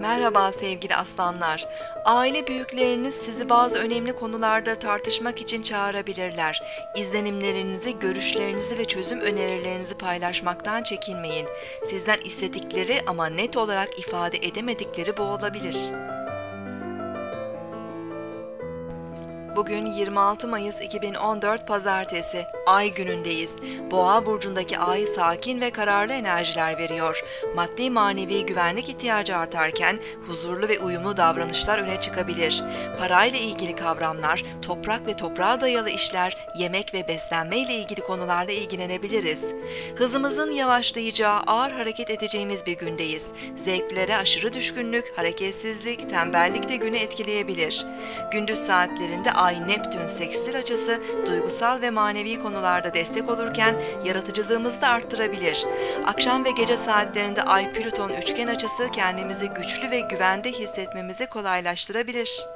Merhaba sevgili aslanlar. Aile büyükleriniz sizi bazı önemli konularda tartışmak için çağırabilirler. İzlenimlerinizi, görüşlerinizi ve çözüm önerilerinizi paylaşmaktan çekinmeyin. Sizden istedikleri ama net olarak ifade edemedikleri bu olabilir. Bugün 26 Mayıs 2014 Pazartesi, Ay günündeyiz. Boğa burcundaki Ay sakin ve kararlı enerjiler veriyor. Maddi manevi güvenlik ihtiyacı artarken huzurlu ve uyumlu davranışlar öne çıkabilir. Parayla ilgili kavramlar, toprak ve toprağa dayalı işler, yemek ve beslenme ile ilgili konularla ilgilenebiliriz. Hızımızın yavaşlayacağı, ağır hareket edeceğimiz bir gündeyiz. Zevklere aşırı düşkünlük, hareketsizlik, tembellik de günü etkileyebilir. Gündüz saatlerinde Ay Neptün sekstil açısı duygusal ve manevi konularda destek olurken yaratıcılığımızı da arttırabilir. Akşam ve gece saatlerinde Ay Plüton üçgen açısı kendimizi güçlü ve güvende hissetmemizi kolaylaştırabilir.